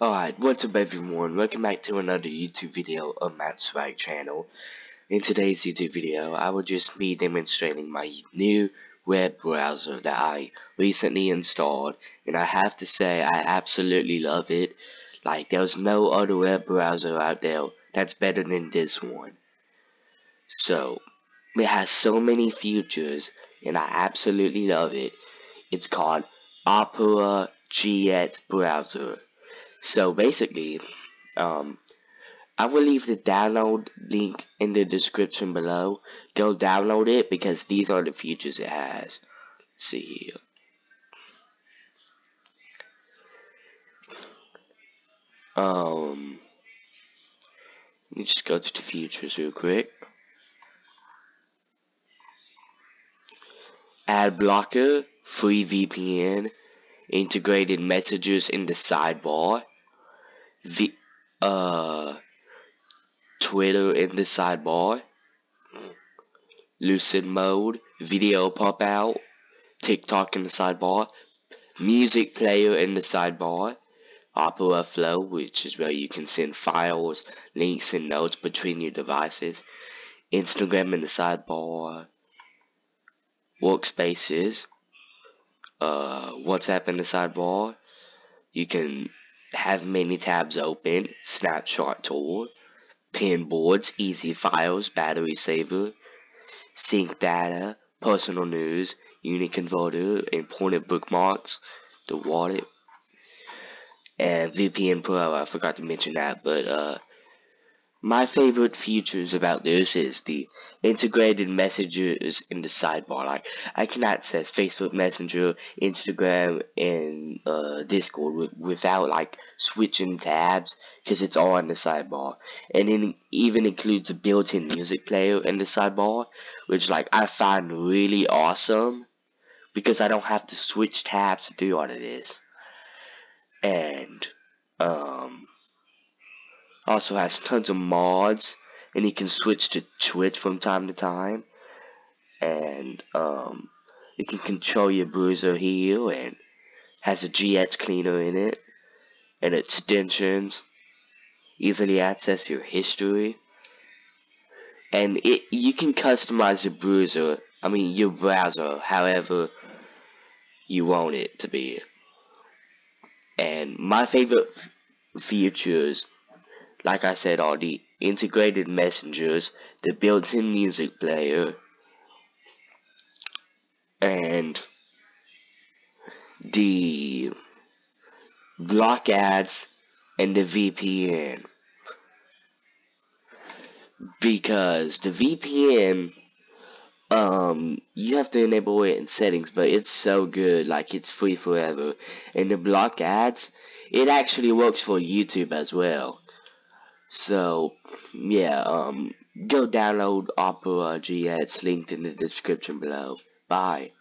Alright, what's up everyone, welcome back to another YouTube video on Matt Swag channel. In today's YouTube video, I will just be demonstrating my new web browser that I recently installed, and I have to say I absolutely love it. Like, there's no other web browser out there that's better than this one. So, it has so many features, and I absolutely love it. It's called Opera GX Browser. So basically, um, I will leave the download link in the description below. Go download it because these are the features it has. Let's see here. Um, let me just go to the features real quick. Ad blocker, free VPN, integrated messages in the sidebar, the uh Twitter in the sidebar, Lucid mode, video pop out, TikTok in the sidebar, music player in the sidebar, Opera Flow, which is where you can send files, links, and notes between your devices, Instagram in the sidebar, workspaces, uh, WhatsApp in the sidebar. You can have many tabs open, snapshot tool, pin boards, easy files, battery saver, sync data, personal news, unit converter, important bookmarks, the wallet, and VPN Pro. I forgot to mention that, but uh, my favorite features about this is the integrated messages in the sidebar. Like I can access Facebook Messenger, Instagram, and uh, Discord without like switching tabs because it's all in the sidebar. And it even includes a built-in music player in the sidebar, which like I find really awesome because I don't have to switch tabs to do all of this. And also has tons of mods, and you can switch to Twitch from time to time. And um, you can control your browser here, and has a GX cleaner in it, and extensions. Easily access your history, and it you can customize your browser. I mean your browser, however you want it to be. And my favorite features like I said, all the integrated messengers, the built-in music player, and the block ads and the VPN. Because the VPN, um, you have to enable it in settings, but it's so good, like it's free forever. And the block ads, it actually works for YouTube as well. So, yeah, um, go download Opera GX linked in the description below. Bye.